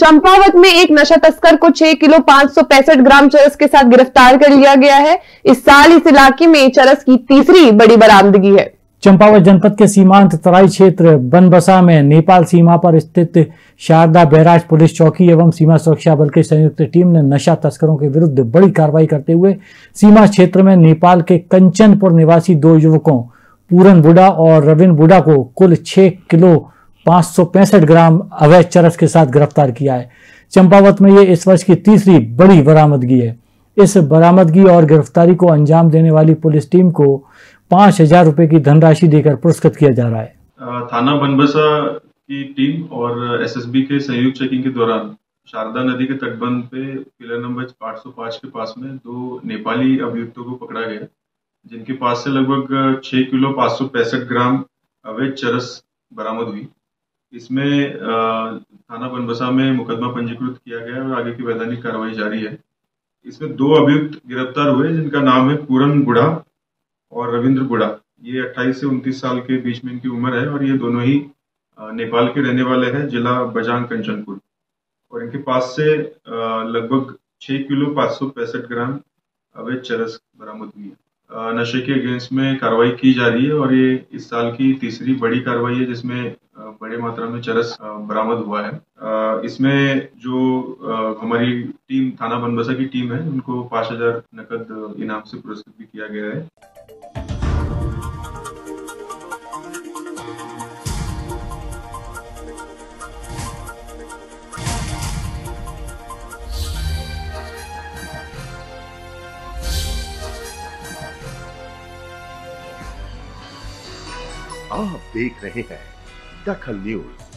चंपावत में एक नशा तस्कर को 6 किलो पाँच ग्राम चरस के साथ गिरफ़्तार कर लिया गया है। इस साल इस इलाके में चरस की तीसरी बड़ी बरामदगी है। चंपावत जनपद के सीमांत तराई क्षेत्र बनबसा में नेपाल सीमा पर स्थित शारदा बैराज पुलिस चौकी एवं सीमा सुरक्षा बल की संयुक्त टीम ने नशा तस्करों के विरुद्ध बड़ी कार्रवाई करते हुए सीमा क्षेत्र में नेपाल के कंचनपुर निवासी दो युवकों, पूरन बुडा और रविन बुडा को कुल छह किलो पाँच ग्राम अवैध चरस के साथ गिरफ़्तार किया है। चंपावत में ये इस वर्ष की तीसरी बड़ी बरामदगी है। इस बरामदगी और गिरफ्तारी को अंजाम देने वाली पुलिस टीम को पाँच हज़ार रूपए की धनराशि देकर पुरस्कृत किया जा रहा है। थाना बनबसा की टीम और एसएसबी के संयुक्त चेकिंग के दौरान शारदा नदी के तटबंध पे पिलर नंबर 805 के पास में दो नेपाली अभियुक्तों को पकड़ा गया, जिनके पास से लगभग छह किलो पाँच ग्राम अवैध चरस बरामद हुई। इसमें थाना बनबसा में मुकदमा पंजीकृत किया गया और आगे की वैधानिक कार्रवाई जारी है। इसमें दो अभियुक्त गिरफ़्तार हुए, जिनका नाम है पूरन गुड़ा और रविंद्र गुड़ा। ये 28 से 29 साल के बीच में इनकी उम्र है और ये दोनों ही नेपाल के रहने वाले हैं, जिला बजांग, कंचनपुर। और इनके पास से लगभग 6 किलो पाँच सौ पैंसठ ग्राम अवैध चरस बरामद हुई है। नशे के अगेंस्ट में कार्रवाई की जा रही है और ये इस साल की तीसरी बड़ी कार्रवाई है, जिसमें बड़े मात्रा में चरस बरामद हुआ है। इसमें जो हमारी टीम, थाना बनबसा की टीम है, उनको पाँच हज़ार नकद इनाम से पुरस्कृत भी किया गया है। आप देख रहे हैं DACA News.